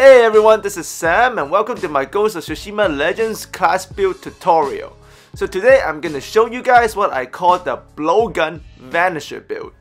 Hey everyone, this is Sam and welcome to my Ghost of Tsushima Legends class build tutorial. So today I'm gonna show you guys what I call the Blowgun Vanisher build.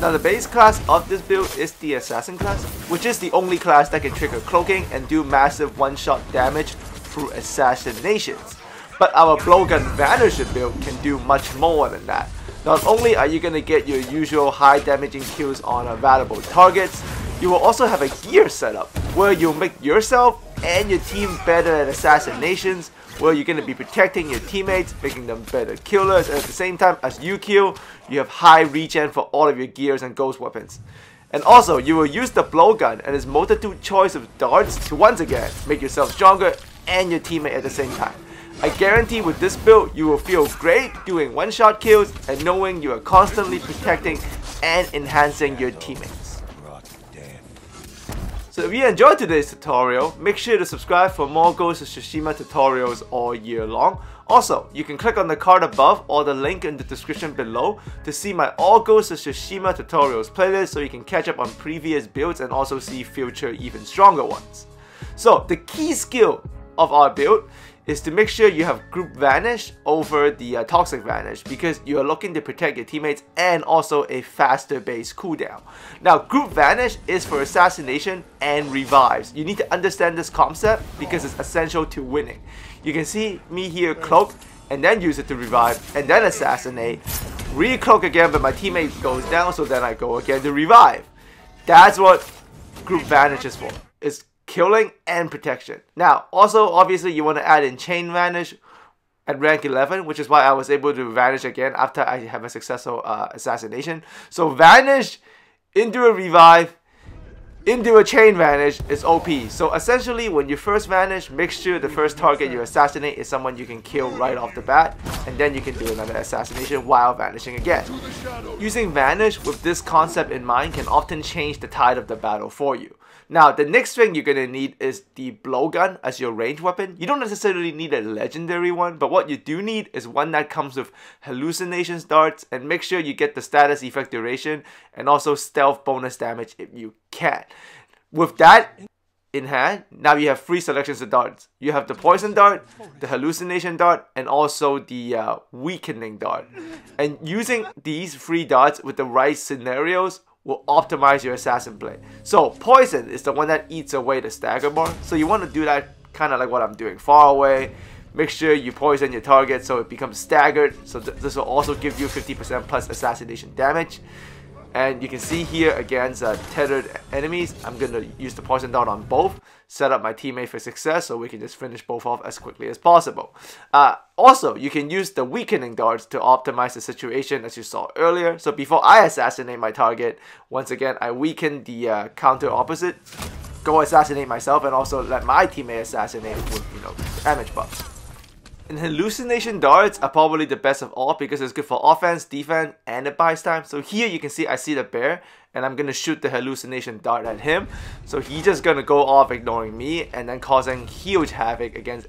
Now the base class of this build is the Assassin class, which is the only class that can trigger cloaking and do massive one-shot damage through assassinations. But our Blowgun Vanisher build can do much more than that. Not only are you gonna get your usual high damaging kills on available targets, you will also have a gear setup where you'll make yourself and your team better at assassinations, where you're going to be protecting your teammates, making them better killers, and at the same time as you kill, you have high regen for all of your gears and ghost weapons. And also, you will use the blowgun and its multitude choice of darts to once again make yourself stronger and your teammate at the same time. I guarantee with this build, you will feel great doing one-shot kills and knowing you are constantly protecting and enhancing your teammates. So if you enjoyed today's tutorial, make sure to subscribe for more Ghost of Tsushima tutorials all year long. Also, you can click on the card above or the link in the description below to see my All Ghost of Tsushima tutorials playlist so you can catch up on previous builds and also see future even stronger ones. So the key skill of our build is to make sure you have group vanish over the uh, toxic vanish because you are looking to protect your teammates and also a faster base cooldown. Now group vanish is for assassination and revives. You need to understand this concept because it's essential to winning. You can see me here cloak and then use it to revive and then assassinate. Re-cloak again but my teammate goes down so then I go again to revive. That's what group vanish is for. It's killing and protection. Now, also obviously you want to add in chain vanish at rank 11, which is why I was able to vanish again after I have a successful uh, assassination. So vanish into a revive into a chain vanish is OP. So essentially when you first vanish, make sure the first target you assassinate is someone you can kill right off the bat and then you can do another assassination while vanishing again. Using vanish with this concept in mind can often change the tide of the battle for you. Now, the next thing you're gonna need is the blowgun as your range weapon. You don't necessarily need a legendary one, but what you do need is one that comes with hallucinations darts and make sure you get the status effect duration and also stealth bonus damage if you can. With that in hand, now you have three selections of darts. You have the poison dart, the hallucination dart, and also the uh, weakening dart. And using these three darts with the right scenarios will optimize your assassin play. So poison is the one that eats away the stagger bar. So you want to do that kind of like what I'm doing. Far away, make sure you poison your target so it becomes staggered. So th this will also give you 50% plus assassination damage. And you can see here against uh, tethered enemies, I'm going to use the poison dart on both, set up my teammate for success so we can just finish both off as quickly as possible. Uh, also, you can use the weakening darts to optimize the situation as you saw earlier. So before I assassinate my target, once again, I weaken the uh, counter opposite, go assassinate myself, and also let my teammate assassinate with, you know, damage buffs. And hallucination darts are probably the best of all because it's good for offense, defense, and it buys time. So here you can see I see the bear and I'm gonna shoot the hallucination dart at him. So he's just gonna go off ignoring me and then causing huge havoc against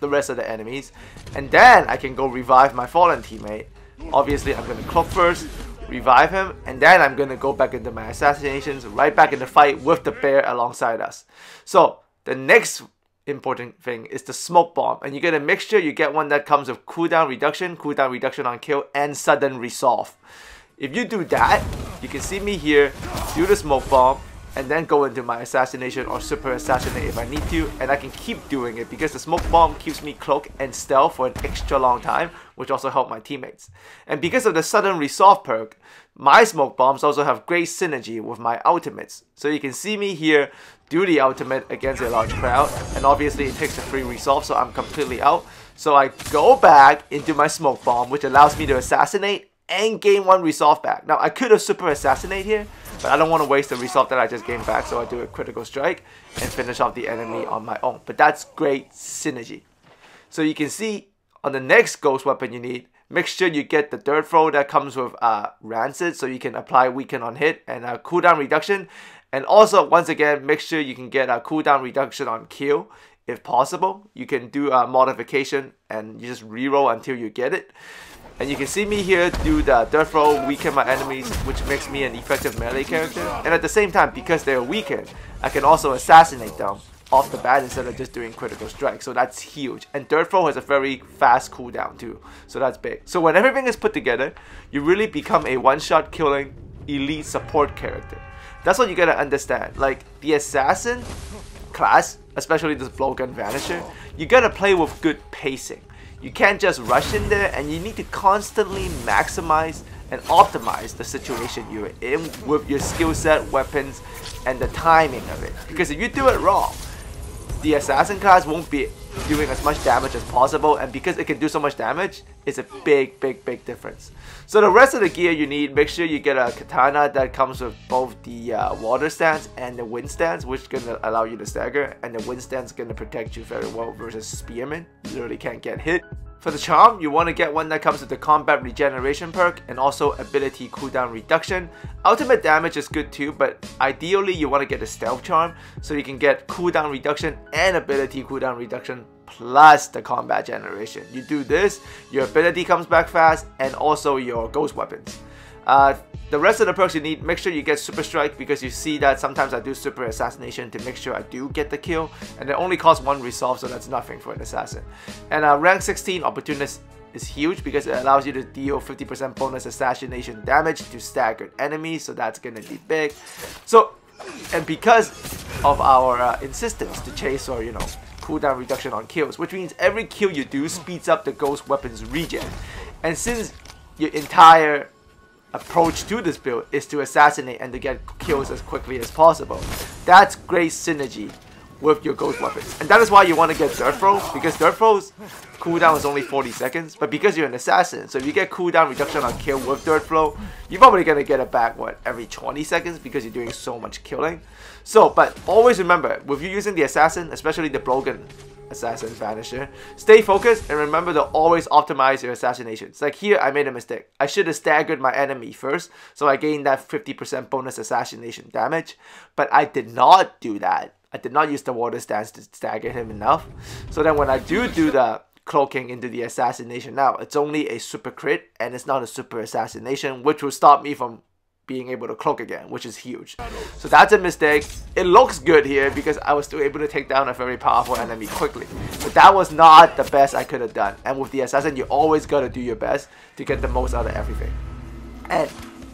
the rest of the enemies. And then I can go revive my fallen teammate. Obviously I'm gonna cloak first, revive him, and then I'm gonna go back into my assassinations, right back in the fight with the bear alongside us. So the next important thing is the smoke bomb. And you get a mixture you get one that comes with cooldown reduction cooldown reduction on kill and sudden resolve. If you do that you can see me here do the smoke bomb and then go into my assassination or super assassinate if I need to and I can keep doing it because the smoke bomb keeps me cloak and stealth for an extra long time which also help my teammates. And because of the sudden resolve perk, my smoke bombs also have great synergy with my ultimates. So you can see me here do the ultimate against a large crowd and obviously it takes a free resolve so I'm completely out. So I go back into my smoke bomb which allows me to assassinate and gain one resolve back. Now I could have super assassinate here but I don't want to waste the resolve that I just gained back, so I do a critical strike and finish off the enemy on my own. But that's great synergy. So you can see on the next ghost weapon you need, make sure you get the dirt throw that comes with uh, Rancid, so you can apply weaken on hit and a cooldown reduction. And also, once again, make sure you can get a cooldown reduction on kill if possible. You can do a modification and you just reroll until you get it. And you can see me here do the dirt throw, weaken my enemies, which makes me an effective melee character. And at the same time, because they're weakened, I can also assassinate them off the bat instead of just doing critical strike. So that's huge. And Dirt Throw has a very fast cooldown too. So that's big. So when everything is put together, you really become a one-shot killing elite support character. That's what you gotta understand. Like the assassin class, especially this blowgun vanisher, you gotta play with good pacing. You can't just rush in there and you need to constantly maximize and optimize the situation you're in with your skill set, weapons, and the timing of it. Because if you do it wrong, the assassin class won't be doing as much damage as possible and because it can do so much damage it's a big big big difference. So the rest of the gear you need make sure you get a katana that comes with both the uh, water stance and the wind stance which is to allow you to stagger and the wind stance is to protect you very well versus spearman you literally can't get hit. For the charm, you want to get one that comes with the combat regeneration perk and also ability cooldown reduction. Ultimate damage is good too, but ideally you want to get the stealth charm so you can get cooldown reduction and ability cooldown reduction plus the combat generation. You do this, your ability comes back fast and also your ghost weapons. Uh, the rest of the perks you need, make sure you get Super Strike because you see that sometimes I do Super Assassination to make sure I do get the kill and it only costs one resolve so that's nothing for an assassin. And uh, rank 16 Opportunist is huge because it allows you to deal 50% bonus assassination damage to staggered enemies so that's gonna be big. So, and because of our uh, insistence to chase or you know cooldown reduction on kills, which means every kill you do speeds up the ghost weapons regen. And since your entire approach to this build is to assassinate and to get kills as quickly as possible. That's great synergy with your ghost weapons. And that is why you want to get Dirt Throw, because Dirt Throw's cooldown is only 40 seconds, but because you're an assassin, so if you get cooldown reduction on kill with Dirt Throw, you're probably going to get it back, what, every 20 seconds because you're doing so much killing. So, but always remember, with you using the assassin, especially the broken Assassin Vanisher. Stay focused and remember to always optimize your assassinations. Like here, I made a mistake. I should have staggered my enemy first, so I gained that 50% bonus assassination damage. But I did not do that. I did not use the water stance to stagger him enough. So then when I do do the cloaking into the assassination now, it's only a super crit and it's not a super assassination, which will stop me from being able to cloak again, which is huge. So that's a mistake. It looks good here because I was still able to take down a very powerful enemy quickly. But that was not the best I could have done. And with the assassin, you always gotta do your best to get the most out of everything. And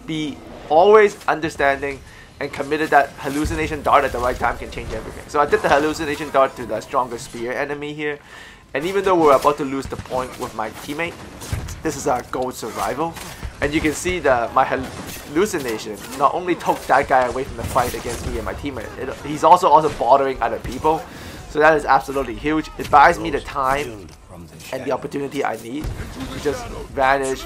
be always understanding and committed that hallucination dart at the right time can change everything. So I did the hallucination dart to the stronger spear enemy here. And even though we're about to lose the point with my teammate, this is our gold survival. And you can see that my hallucination not only took that guy away from the fight against me and my teammate, it, he's also also bothering other people. So that is absolutely huge. It buys me the time and the opportunity I need to just vanish,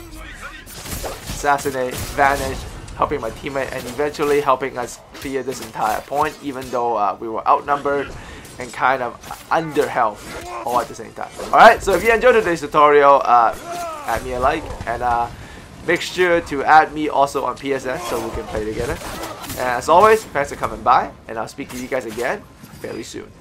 assassinate, vanish, helping my teammate, and eventually helping us clear this entire point, even though uh, we were outnumbered and kind of under health all at the same time. Alright, so if you enjoyed today's tutorial, uh, add me a like and uh, Make sure to add me also on PSN so we can play together. And as always, thanks for coming by, and I'll speak to you guys again very soon.